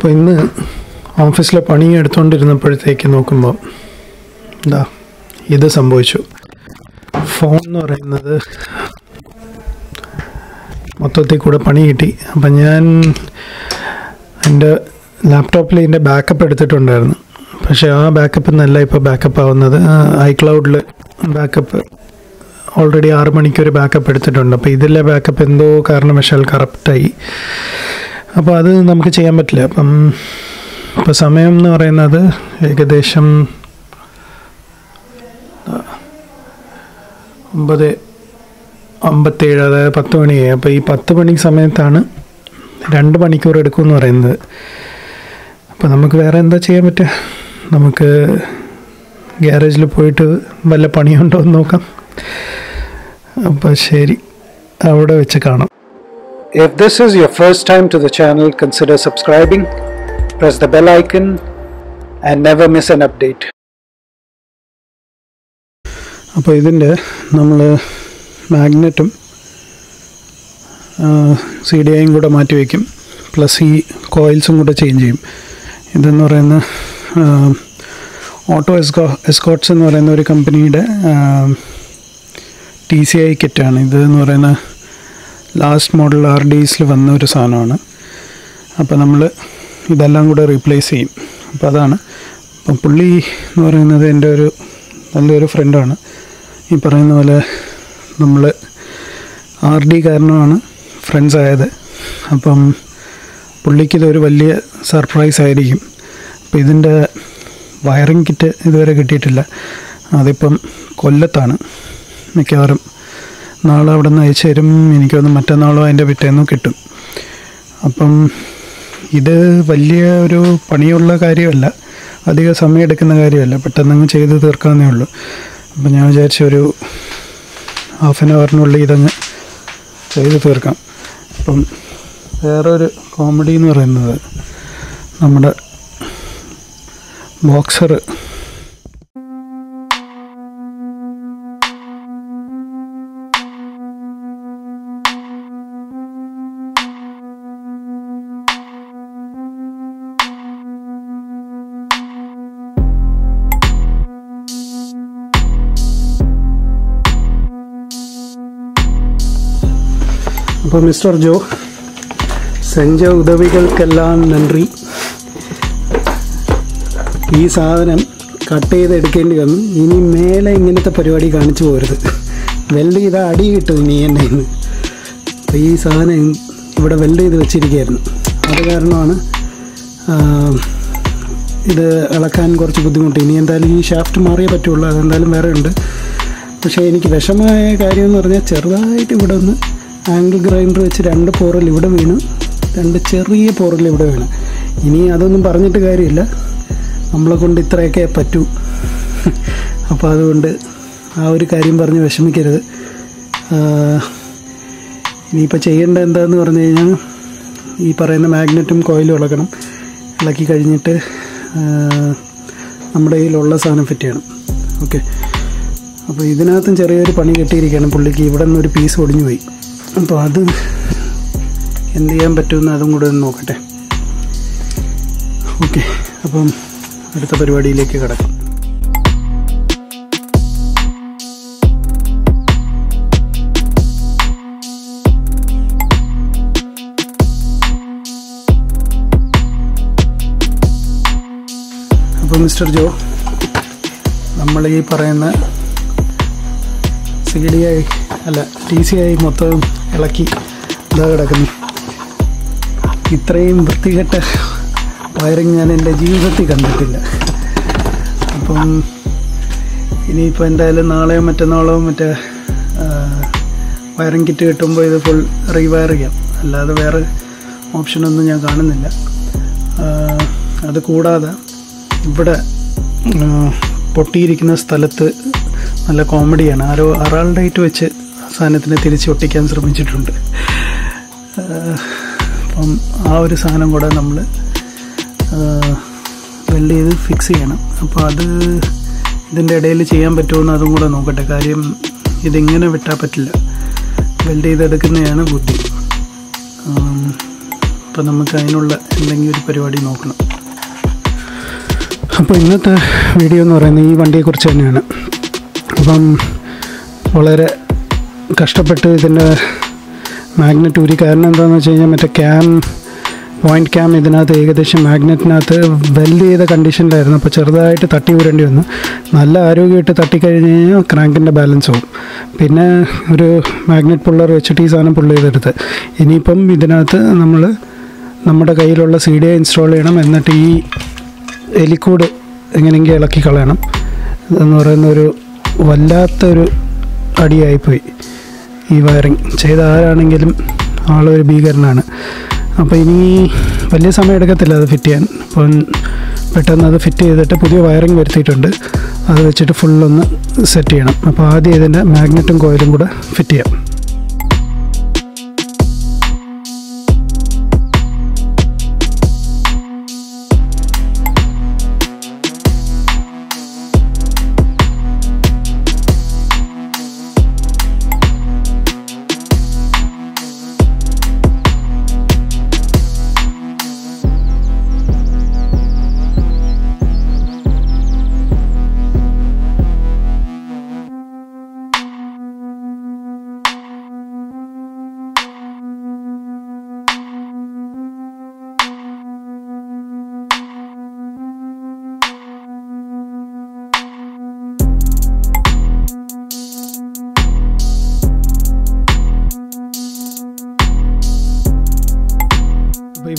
അപ്പോൾ ഇന്ന് ഓഫീസിലെ പണി എടുത്തുകൊണ്ടിരുന്നപ്പോഴത്തേക്ക് നോക്കുമ്പോൾ എന്താ ഇത് സംഭവിച്ചു. ഫോൺ എന്ന് പറയുന്നത് മൊത്തത്തിൽ കൂടെ പണി കിട്ടി. അപ്പം ഞാൻ എന്റെ ലാപ്ടോപ്പിൽ ഇതിന്റെ ബാക്കപ്പ് എടുത്തിട്ടുണ്ടായിരുന്നു. പക്ഷേ ആ ബാക്കപ്പ് എന്നല്ല ഇപ്പോൾ ബാക്കപ്പ് ആവുന്നത്. ഐക്ലൗഡിൽ ബാക്കപ്പ് ഓൾറെഡി ആറ് മണിക്കൊരു ബാക്കപ്പ് എടുത്തിട്ടുണ്ട്. അപ്പോൾ ഇതിലെ ബാക്കപ്പ് എന്തോ കാരണവശാൽ കറപ്റ്റായി അപ്പോൾ അത് നമുക്ക് ചെയ്യാൻ പറ്റില്ല. അപ്പം ഇപ്പോൾ സമയം എന്ന് പറയുന്നത് ഏകദേശം ഒമ്പത് അമ്പത്തേഴ് അതായത് പത്ത് മണിയായി. അപ്പോൾ ഈ പത്ത് മണി സമയത്താണ് രണ്ട് മണിക്കൂർ എടുക്കുമെന്ന് പറയുന്നത്. അപ്പോൾ നമുക്ക് വേറെ എന്താ ചെയ്യാൻ പറ്റുക? നമുക്ക് ഗ്യാരേജിൽ പോയിട്ട് വല്ല പണിയുണ്ടോ എന്ന് നോക്കാം. അപ്പോൾ ശരി അവിടെ വെച്ച് കാണാം. If this is your first time to the channel, consider subscribing, press the bell icon, and never miss an update. അപ്പോൾ ഇതിന്റെ നമ്മൾ മാഗ്നറ്റും സി ഡി ഐയും കൂടെ മാറ്റി വയ്ക്കും. പ്ലസ് ഈ കോയിൽസും കൂടെ ചേഞ്ച് ചെയ്യും. ഇതെന്ന് പറയുന്ന ഓട്ടോ എസ്കോ എസ്കോട്ട്സ് എന്ന് പറയുന്ന ഒരു കമ്പനിയുടെ ടി സി ഐ കിറ്റാണ് ഇത് എന്ന് പറയുന്ന ലാസ്റ്റ് മോഡൽ ആർ ഡിസിൽ വന്ന ഒരു സാധനമാണ്. അപ്പോൾ നമ്മൾ ഇതെല്ലാം കൂടെ റീപ്ലേസ് ചെയ്യും. അപ്പോൾ അതാണ്. അപ്പം പുള്ളി എന്ന് പറയുന്നത് എന്റെ ഒരു നല്ലൊരു ഫ്രണ്ടാണ് ഈ പറയുന്ന പോലെ നമ്മൾ ആർ ഡി കാരണമാണ് ഫ്രണ്ട്സ് ആയത്. അപ്പം പുള്ളിക്ക് ഇതൊരു വലിയ സർപ്രൈസ് ആയിരിക്കും. അപ്പോൾ ഇതിന്റെ വയറിംഗ് കിറ്റ് ഇതുവരെ കിട്ടിയിട്ടില്ല. അതിപ്പം കൊല്ലത്താണ്. മിക്കവാറും നാളെ അവിടെ നിന്ന് അയച്ചു തരും. എനിക്കൊന്ന് മറ്റന്നാളോ അതിന്റെ പിറ്റേന്നോ കിട്ടും. അപ്പം ഇത് വലിയ ഒരു പണിയുള്ള കാര്യമല്ല. അധികം സമയം എടുക്കുന്ന കാര്യമല്ല. പെട്ടെന്നങ്ങ് ചെയ്ത് തീർക്കാവുന്നേ ഉള്ളൂ. അപ്പം ഞാൻ വിചാരിച്ച ഒരു ഹാഫ് ആൻ അവറിനുള്ളിൽ ഇതങ്ങ് ചെയ്ത് തീർക്കാം. അപ്പം വേറൊരു കോമഡി എന്ന് പറയുന്നത് നമ്മുടെ ബോക്സർ അപ്പോൾ മിസ്റ്റർ ജോ സെഞ്ച ഉദവികൾക്കെല്ലാം നന്ദി. ഈ സാധനം കട്ട് ചെയ്ത് എടുക്കേണ്ടി വന്നു. ഇനി മേലെ ഇങ്ങനത്തെ പരിപാടി കാണിച്ചു പോരുത് വെൽഡ് ചെയ്ത അടി കിട്ടും ഇനി എന്നെ ഇന്ന്. അപ്പോൾ ഈ സാധനം ഇവിടെ വെൽഡ് ചെയ്ത് വെച്ചിരിക്കുകയായിരുന്നു. അത് കാരണമാണ് ഇത് ഇളക്കാൻ കുറച്ച് ബുദ്ധിമുട്ട്. ഇനി എന്തായാലും ഈ ഷാഫ്റ്റ് മാറിയേ പറ്റുള്ളൂ. അതെന്തായാലും വേറെ ഉണ്ട്. പക്ഷേ എനിക്ക് വിഷമമായ കാര്യം എന്ന് പറഞ്ഞാൽ ചെറുതായിട്ട് ഇവിടെ ഒന്ന് ആംഗിൾ ഗ്രൈൻഡർ വെച്ച് രണ്ട് പോറൽ ഇവിടെ വീണ്. രണ്ട് ചെറിയ പോറൽ ഇവിടെ വീണ്. ഇനി അതൊന്നും പറഞ്ഞിട്ട് കാര്യമില്ല. നമ്മളെ കൊണ്ട് ഇത്രയൊക്കെ പറ്റൂ. അപ്പോൾ അതുകൊണ്ട് ആ ഒരു കാര്യം പറഞ്ഞ് വിഷമിക്കരുത്. ഇനിയിപ്പോൾ ചെയ്യേണ്ട എന്താന്ന് പറഞ്ഞു കഴിഞ്ഞാൽ ഈ പറയുന്ന മാഗ്നറ്റും കോയിലും ഇളക്കണം. ഇളക്കി കഴിഞ്ഞിട്ട് നമ്മുടെ കയ്യിലുള്ള സാധനം ഫിറ്റ് ചെയ്യണം. ഓക്കെ അപ്പോൾ ഇതിനകത്തും ചെറിയൊരു പണി കെട്ടിയിരിക്കുകയാണ് പുള്ളിക്ക്. ഇവിടെ നിന്ന് ഒരു പീസ് ഒടിഞ്ഞു പോയി അപ്പോൾ അത് എന്ത് ചെയ്യാൻ പറ്റുമെന്ന് അതും കൂടെ ഒന്ന് നോക്കട്ടെ. ഓക്കെ അപ്പം അടുത്ത പരിപാടിയിലേക്ക് കിടക്കാം. അപ്പോൾ മിസ്റ്റർ ജോ നമ്മൾ ഈ പറയുന്ന സി ഡി ഐ അല്ല ടി സി ഐ മൊത്തം ഇളക്കി. ഇതാ കിടക്കുന്നു. ഇത്രയും വൃത്തികെട്ട വയറിങ് ഞാൻ എന്റെ ജീവിതത്തിൽ കണ്ടിട്ടില്ല. അപ്പം ഇനിയിപ്പോൾ എന്തായാലും നാളെയോ മറ്റന്നാളോ മറ്റേ വയറിങ് കിറ്റ് കിട്ടുമ്പോൾ ഇത് ഫുൾ റീവയർ ചെയ്യാം. അല്ലാതെ വേറെ ഓപ്ഷനൊന്നും ഞാൻ കാണുന്നില്ല. അത് കൂടാതെ ഇവിടെ പൊട്ടിയിരിക്കുന്ന സ്ഥലത്ത് നല്ല കോമഡിയാണ് ആരോ ആയിട്ട് വെച്ച് സാധനത്തിനെ തിരിച്ച് ഒട്ടിക്കാൻ ശ്രമിച്ചിട്ടുണ്ട്. അപ്പം ആ ഒരു സാധനം കൂടെ നമ്മൾ വെൽഡ് ചെയ്ത് ഫിക്സ് ചെയ്യണം. അപ്പോൾ അത് ഇതിന്റെ ഇടയിൽ ചെയ്യാൻ പറ്റുമെന്ന് അതും കൂടെ നോക്കട്ടെ. കാര്യം ഇതിങ്ങനെ വിട്ടാൽ പറ്റില്ല. വെൽഡ് ചെയ്തെടുക്കുന്നതാണ് ബുദ്ധി. അപ്പം നമുക്ക് അതിനുള്ള എന്തെങ്കിലും ഒരു പരിപാടി നോക്കണം. അപ്പോൾ ഇന്നത്തെ വീഡിയോ എന്ന് പറയുന്നത് ഈ വണ്ടിയെക്കുറിച്ച് തന്നെയാണ്. അപ്പം വളരെ കഷ്ടപ്പെട്ട് ഇതിന്റെ മാഗ്നറ്റ് ഊരി. കാരണം എന്താണെന്ന് വെച്ച് കഴിഞ്ഞാൽ മറ്റേ ക്യാം പോയിന്റ് ക്യാം ഇതിനകത്ത് ഏകദേശം മാഗ്നറ്റിനകത്ത് വെൽഡ് ചെയ്ത കണ്ടീഷനിലായിരുന്നു അപ്പോൾ ചെറുതായിട്ട് തട്ടി ഊരേണ്ടി വന്നു. നല്ല ആരോഗ്യമായിട്ട് തട്ടിക്കഴിഞ്ഞ് കഴിഞ്ഞാൽ ക്രാങ്കിന്റെ ബാലൻസ് ആവും പിന്നെ ഒരു മാഗ്നറ്റ് പുള്ളർ വെച്ചിട്ട് ഈ സാധനം പുള്ള് ചെയ്തെടുത്ത്. ഇനിയിപ്പം ഇതിനകത്ത് നമ്മൾ നമ്മുടെ കയ്യിലുള്ള സി ഡി ഇൻസ്റ്റാൾ ചെയ്യണം. എന്നിട്ട് ഈ എലിക്കൂട് എങ്ങനെയെങ്കിലും ഇളക്കി കളയണം. എന്ന് പറയുന്ന ഒരു വല്ലാത്തൊരു അടിയായിപ്പോയി. ഈ വയറിങ് ചെയ്ത ആരാണെങ്കിലും ആളൊരു ഭീകരനാണ്. അപ്പോൾ ഇനി വലിയ സമയം എടുക്കത്തില്ല അത് ഫിറ്റ് ചെയ്യാൻ. അപ്പോൾ പെട്ടെന്ന് അത് ഫിറ്റ് ചെയ്തിട്ട് പുതിയ വയറിങ് വരുത്തിയിട്ടുണ്ട്. അത് വെച്ചിട്ട് ഫുള്ളൊന്ന് സെറ്റ് ചെയ്യണം. അപ്പോൾ ആദ്യം ഇതിന്റെ മാഗ്നറ്റും കോയിലും കൂടെ ഫിറ്റ് ചെയ്യാം.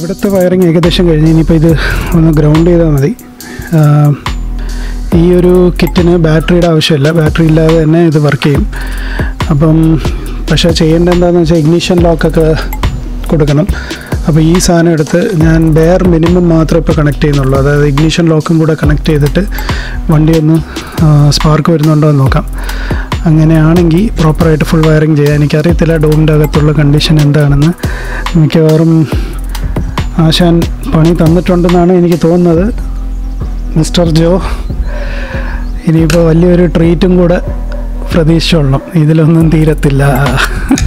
ഇവിടുത്തെ വയറിങ് ഏകദേശം കഴിഞ്ഞ് ഇനിയിപ്പോൾ ഇത് ഒന്ന് ഗ്രൗണ്ട് ചെയ്താൽ മതി. ഈ ഒരു കിറ്റിന് ബാറ്ററിയുടെ ആവശ്യമില്ല. ബാറ്ററി ഇല്ലാതെ തന്നെ ഇത് വർക്ക് ചെയ്യും. അപ്പം പക്ഷേ ചെയ്യേണ്ട എന്താണെന്ന് വെച്ചാൽ ഇഗ്നീഷൻ ലോക്കൊക്കെ കൊടുക്കണം. അപ്പോൾ ഈ സാധനം എടുത്ത് ഞാൻ ബെയർ മിനിമം മാത്രം ഇപ്പോൾ കണക്ട് ചെയ്യുന്നുള്ളൂ. അതായത് ഇഗ്നീഷൻ ലോക്കും കൂടെ കണക്ട് ചെയ്തിട്ട് വണ്ടി ഒന്ന് സ്പാർക്ക് വരുന്നുണ്ടോ എന്ന് നോക്കാം. അങ്ങനെയാണെങ്കിൽ പ്രോപ്പറായിട്ട് ഫുൾ വയറിങ് ചെയ്യാം. എനിക്കറിയത്തില്ല ഡോമിന്റെ അകത്തുള്ള കണ്ടീഷൻ എന്താണെന്ന്. മിക്കവാറും ആശാൻ പണി തന്നിട്ടുണ്ടെന്നാണ് എനിക്ക് തോന്നുന്നത്. മിസ്റ്റർ ജോ ഇനിയിപ്പോൾ വലിയൊരു ട്രീറ്റും കൂടെ പ്രതീക്ഷിച്ചോളണം. ഇതിലൊന്നും തീരത്തില്ല.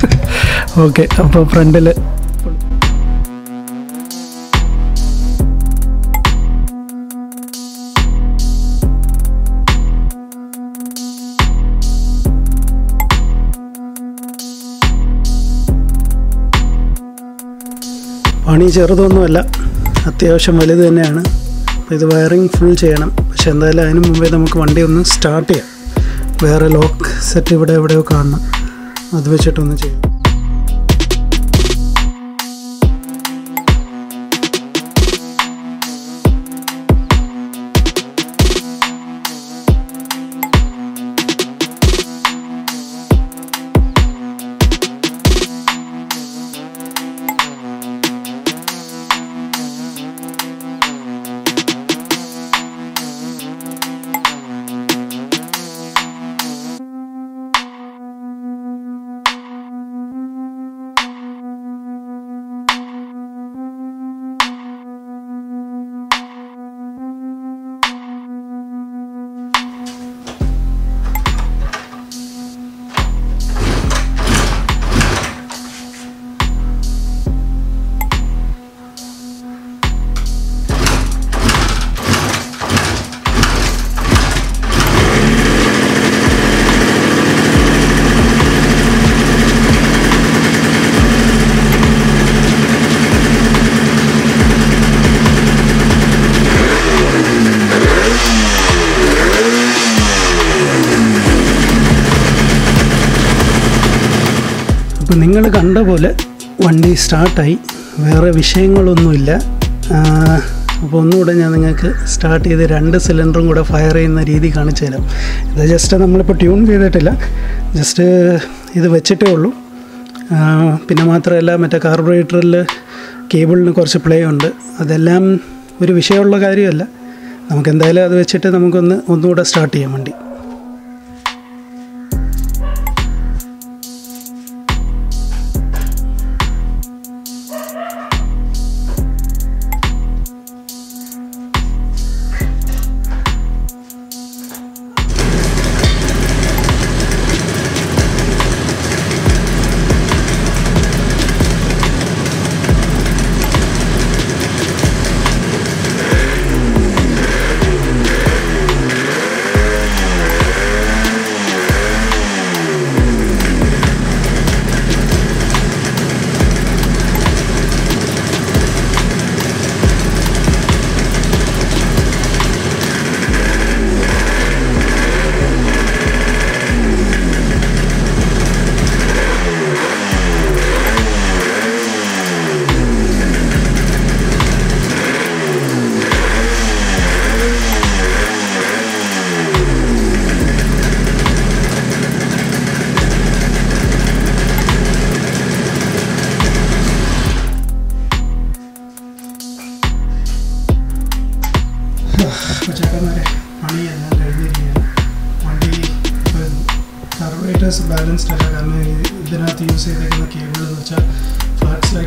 ഓക്കെ അപ്പോൾ ഫ്രണ്ടിൽ പണി ചെറുതൊന്നുമല്ല അത്യാവശ്യം വലുത് തന്നെയാണ്. അപ്പോൾ ഇത് വയറിങ് ഫുൾ ചെയ്യണം. പക്ഷെ എന്തായാലും അതിന് മുമ്പേ നമുക്ക് വണ്ടി ഒന്ന് സ്റ്റാർട്ട് ചെയ്യാം. വേറെ ലോക്ക് സെറ്റ് ഇവിടെ എവിടെയോ കാണണം. അത് വെച്ചിട്ടൊന്ന് ചെയ്യാം. നിങ്ങൾ കണ്ട പോലെ വണ്ടി സ്റ്റാർട്ടായി. വേറെ വിഷയങ്ങളൊന്നുമില്ല. അപ്പോൾ ഒന്നുകൂടെ ഞാൻ നിങ്ങൾക്ക് സ്റ്റാർട്ട് ചെയ്ത് രണ്ട് സിലിണ്ടറും കൂടെ ഫയർ ചെയ്യുന്ന രീതി കാണിച്ചു തരാം. ഇത് ജസ്റ്റ് നമ്മളിപ്പോൾ ട്യൂൺ ചെയ്തിട്ടില്ല. ജസ്റ്റ് ഇത് വെച്ചിട്ടേ ഉള്ളൂ. പിന്നെ മാത്രമല്ല മറ്റേ കാർബറേറ്ററിൽ കേബിളിന് കുറച്ച് പ്ലേ ഉണ്ട്. അതെല്ലാം ഒരു വിഷയമുള്ള കാര്യമല്ല. നമുക്ക് എന്തായാലും അത് വെച്ചിട്ട് നമുക്കൊന്ന് ഒന്നുകൂടെ സ്റ്റാർട്ട് ചെയ്യാൻ വണ്ടി.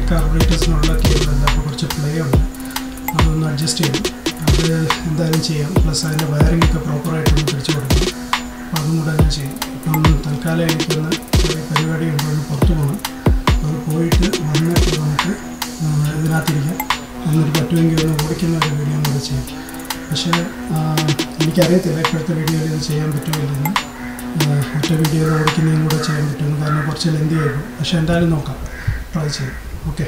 കാർബറേറ്റേഴ്സിനുള്ള അല്ല അപ്പോൾ കുറച്ച് പ്ലേ ഉണ്ട്. അതൊന്ന് അഡ്ജസ്റ്റ് ചെയ്യും അത് എന്തായാലും ചെയ്യാം. പ്ലസ് അതിന്റെ വയറിംഗ് ഒക്കെ പ്രോപ്പറായിട്ടൊന്ന് തിരിച്ചു കൊടുക്കും അപ്പോൾ അതും കൂടെ ഞാൻ ചെയ്യും. ഇപ്പം തൽക്കാലം എനിക്കൊന്ന് പരിപാടി ഉണ്ട് ഒന്ന് പുറത്ത് പോകണം അത് പോയിട്ട് വന്നിട്ട് നമുക്ക് ഇതിനകത്തിരിക്കാം. എന്നിട്ട് പറ്റുമെങ്കിൽ ഒന്ന് ഓടിക്കുന്ന ഒരു വീഡിയോ കൂടെ ചെയ്യാം. പക്ഷേ എനിക്കറിയത്തില്ല ഇപ്പോഴത്തെ വീഡിയോയിൽ ഇത് ചെയ്യാൻ പറ്റുമില്ലെന്ന് മറ്റേ വീഡിയോയിൽ ഓടിക്കുന്നതും കൂടെ ചെയ്യാൻ പറ്റുമെന്ന്. കാരണം കുറച്ച് ലെന്തി ആയിരുന്നു. പക്ഷേ എന്തായാലും നോക്കാം. ട്രൈ ചെയ്യാം. ഓക്കെ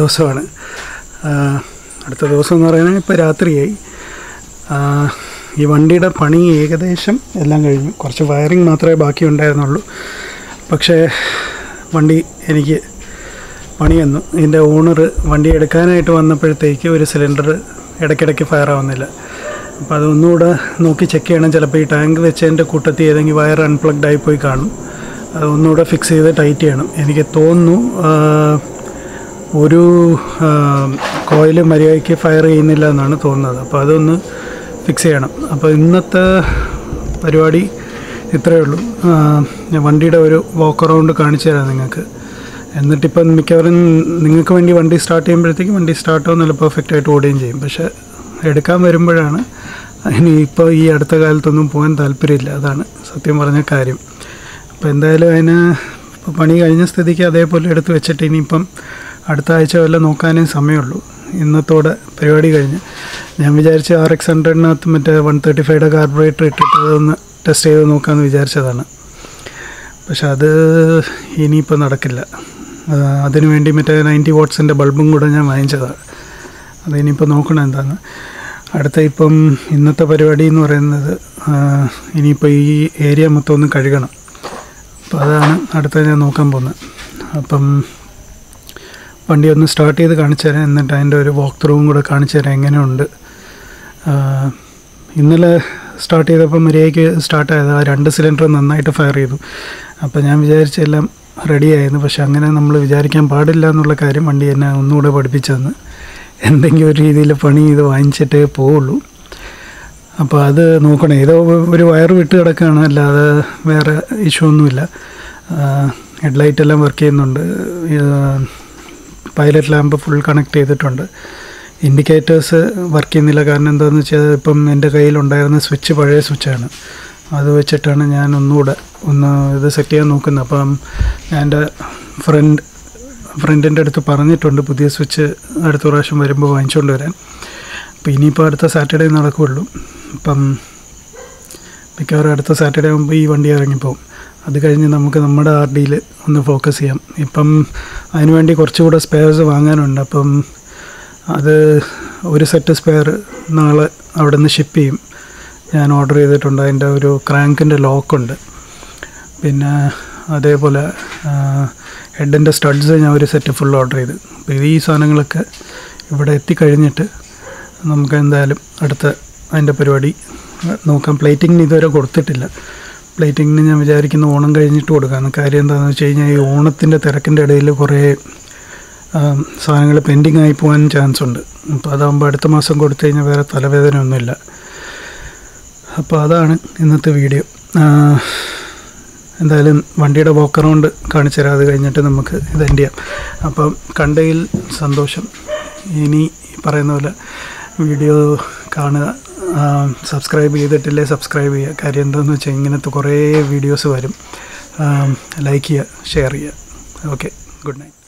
ദിവസമാണ്. അടുത്ത ദിവസം എന്ന് പറയുന്നത് ഇപ്പോൾ രാത്രിയായി. ഈ വണ്ടിയുടെ പണി ഏകദേശം എല്ലാം കഴിഞ്ഞു. കുറച്ച് വയറിങ് മാത്രമേ ബാക്കി ഉണ്ടായിരുന്നുള്ളൂ പക്ഷേ വണ്ടി എനിക്ക് പണി വന്നു ഇതിന്റെ ഓണർ വണ്ടി എടുക്കാനായിട്ട് വന്നപ്പോഴത്തേക്ക് ഒരു സിലിണ്ടർ ഇടയ്ക്കിടയ്ക്ക് ഫയർ ആവുന്നില്ല. അപ്പോൾ അതൊന്നുകൂടെ നോക്കി ചെക്ക് ചെയ്യണം. ചിലപ്പോൾ ഈ ടാങ്ക് വെച്ചതിന്റെ കൂട്ടത്തിൽ ഏതെങ്കിലും വയർ അൺപ്ലഗ്ഡ് ആയി പോയി കാണും. അതൊന്നുകൂടെ ഫിക്സ് ചെയ്ത് ടൈറ്റ് ചെയ്യണം. എനിക്ക് തോന്നുന്നു ഒരു കോയിൽ മര്യാദയ്ക്ക് ഫയർ ചെയ്യുന്നില്ല എന്നാണ് തോന്നുന്നത്. അപ്പോൾ അതൊന്ന് ഫിക്സ് ചെയ്യണം. അപ്പോൾ ഇന്നത്തെ പരിപാടി ഇത്രയേ ഉള്ളൂ. ഞാൻ വണ്ടിയുടെ ഒരു വാക്ക് അറൗണ്ട് കാണിച്ചു തരാം നിങ്ങൾക്ക്. എന്നിട്ടിപ്പം മിക്കവാറും നിങ്ങൾക്ക് വേണ്ടി വണ്ടി സ്റ്റാർട്ട് ചെയ്യുമ്പോഴത്തേക്കും വണ്ടി സ്റ്റാർട്ട് ആവും നല്ല പെർഫെക്റ്റ് ആയിട്ട് ഓടുകയും ചെയ്യും. പക്ഷേ എടുക്കാൻ വരുമ്പോഴാണ് ഇനി ഇപ്പോൾ ഈ അടുത്ത കാലത്തൊന്നും പോകാൻ താല്പര്യമില്ല. അതാണ് സത്യം പറഞ്ഞ കാര്യം. അപ്പോൾ എന്തായാലും അതിന് ഇപ്പോൾ പണി കഴിഞ്ഞ സ്ഥിതിക്ക് അതേപോലെ എടുത്ത് വെച്ചിട്ട് ഇനിയിപ്പം അടുത്ത ആഴ്ച വല്ല നോക്കാനേ സമയമുള്ളൂ. ഇന്നത്തോടെ പരിപാടി കഴിഞ്ഞ്. ഞാൻ വിചാരിച്ച ആർ എക്സ് ഹൺഡ്രഡിനകത്ത് മറ്റേ വൺ തേർട്ടി ഫൈവയുടെ കാർബറേറ്റർ ഇട്ടിട്ട് അതൊന്ന് ടെസ്റ്റ് ചെയ്ത് നോക്കാമെന്ന് വിചാരിച്ചതാണ്. പക്ഷെ അത് ഇനിയിപ്പോൾ നടക്കില്ല. അതിനുവേണ്ടി അതിനു വേണ്ടി മറ്റേ നയന്റി വാട്ട്സിന്റെ ബൾബും കൂടെ ഞാൻ വാങ്ങിച്ചതാണ് അത് ഇനിയിപ്പോൾ നോക്കണം എന്താണ് അടുത്ത ഇപ്പം ഇന്നത്തെ പരിപാടി എന്ന് പറയുന്നത് ഇനിയിപ്പോൾ ഈ ഏരിയ മൊത്തം ഒന്ന് കഴുകണം. അപ്പോൾ അതാണ് അടുത്ത ഞാൻ നോക്കാൻ പോകുന്നത്. അപ്പം വണ്ടി ഒന്ന് സ്റ്റാർട്ട് ചെയ്ത് കാണിച്ചു തരാം. എന്നിട്ട് അതിന്റെ ഒരു വാക്ക് ത്രൂവും കൂടെ കാണിച്ചു തരാം. എങ്ങനെയുണ്ട്? ഇന്നലെ സ്റ്റാർട്ട് ചെയ്തപ്പോൾ മര്യാദയ്ക്ക് സ്റ്റാർട്ടായത് ആ രണ്ട് സിലിണ്ടർ നന്നായിട്ട് ഫയർ ചെയ്തു. അപ്പോൾ ഞാൻ വിചാരിച്ചെല്ലാം റെഡി ആയിരുന്നു. പക്ഷെ അങ്ങനെ നമ്മൾ വിചാരിക്കാൻ പാടില്ല എന്നുള്ള കാര്യം വണ്ടി എന്നെ ഒന്നുകൂടെ പഠിപ്പിച്ചെന്ന്. എന്തെങ്കിലും ഒരു രീതിയിൽ പണി ചെയ്ത് വാങ്ങിച്ചിട്ടേ പോവുള്ളൂ. അപ്പോൾ അത് നോക്കണം. ഏതോ ഒരു വയർ വിട്ട് കിടക്കുകയാണ്. അല്ലാതെ വേറെ ഇഷ്യൂ ഒന്നുമില്ല. ഹെഡ്ലൈറ്റ് എല്ലാം വർക്ക് ചെയ്യുന്നുണ്ട്. പൈലറ്റ് ലാമ്പ് ഫുൾ കണക്ട് ചെയ്തിട്ടുണ്ട്. ഇൻഡിക്കേറ്റേഴ്സ് വർക്ക് ചെയ്യുന്നില്ല. കാരണം എന്താണെന്ന് വെച്ചാൽ ഇപ്പം എന്റെ കയ്യിലുണ്ടായിരുന്ന സ്വിച്ച് പഴയ സ്വിച്ചാണ്. അത് വെച്ചിട്ടാണ് ഞാൻ ഒന്നുകൂടെ ഒന്ന് ഇത് സെറ്റ് ചെയ്യാൻ നോക്കുന്നത്. അപ്പം ഞാൻ എന്റെ ഫ്രണ്ട് ഫ്രണ്ടിന്റെ അടുത്ത് പറഞ്ഞിട്ടുണ്ട് പുതിയ സ്വിച്ച് അടുത്ത പ്രാവശ്യം വരുമ്പോൾ വാങ്ങിച്ചുകൊണ്ട് വരാൻ. അപ്പോൾ ഇനിയിപ്പോൾ അടുത്ത സാറ്റർഡേ നടക്കുകയുള്ളൂ. അപ്പം മിക്കവാറും അടുത്ത സാറ്റർഡേ ആകുമ്പോൾ ഈ വണ്ടി ഇറങ്ങിപ്പോവും അത് കഴിഞ്ഞ് നമുക്ക് നമ്മുടെ ആർ ഡിയിൽ ഒന്ന് ഫോക്കസ് ചെയ്യാം. ഇപ്പം അതിനുവേണ്ടി കുറച്ചുകൂടെ സ്പെയർസ് വാങ്ങാനുണ്ട്. അപ്പം അത് ഒരു സെറ്റ് സ്പെയർ നാളെ അവിടെ നിന്ന് ഷിപ്പ് ചെയ്യും. ഞാൻ ഓർഡർ ചെയ്തിട്ടുണ്ട്. അതിന്റെ ഒരു ക്രാങ്കിന്റെ ലോക്കുണ്ട് പിന്നെ അതേപോലെ ഹെഡിന്റെ സ്റ്റഡ്സ് ഞാൻ ഒരു സെറ്റ് ഫുൾ ഓർഡർ ചെയ്ത്. അപ്പോൾ ഈ സാധനങ്ങളൊക്കെ ഇവിടെ എത്തിക്കഴിഞ്ഞിട്ട് നമുക്ക് എന്തായാലും അടുത്ത അതിന്റെ പരിപാടി നോക്കാം. പ്ലേറ്റിങ്ങിന് ഇതുവരെ കൊടുത്തിട്ടില്ല. പ്ലേറ്റിങ്ങിന് ഞാൻ വിചാരിക്കുന്ന ഓണം കഴിഞ്ഞിട്ട് കൊടുക്കാമെന്ന്. കാര്യം എന്താണെന്ന് വെച്ച് കഴിഞ്ഞാൽ ഈ ഓണത്തിന്റെ തിരക്കിന്റെ ഇടയിൽ കുറേ സാധനങ്ങൾ പെൻഡിങ് ആയി പോകാൻ ചാൻസ് ഉണ്ട്. അപ്പോൾ അതാകുമ്പോൾ അടുത്ത മാസം കൊടുത്തു കഴിഞ്ഞാൽ വേറെ തലവേദന ഒന്നുമില്ല അപ്പോൾ അതാണ് ഇന്നത്തെ വീഡിയോ. എന്തായാലും വണ്ടിയുടെ വോക്ക് അറൗണ്ട് കാണിച്ചു തരാം. അത് കഴിഞ്ഞിട്ട് നമുക്ക് ഇത് എൻഡ് ചെയ്യാം. അപ്പം കണ്ടതിൽ സന്തോഷം. ഇനി പറയുന്ന പോലെ വീഡിയോ കാണുക. സബ്സ്ക്രൈബ് ചെയ്തിട്ടില്ലേ? സബ്സ്ക്രൈബ് ചെയ്യുക. കാര്യം എന്താണെന്ന് വെച്ചാൽ ഇങ്ങനത്തെ കുറേ വീഡിയോസ് വരും. ലൈക്ക് ചെയ്യുക ഷെയർ ചെയ്യുക. Okay good night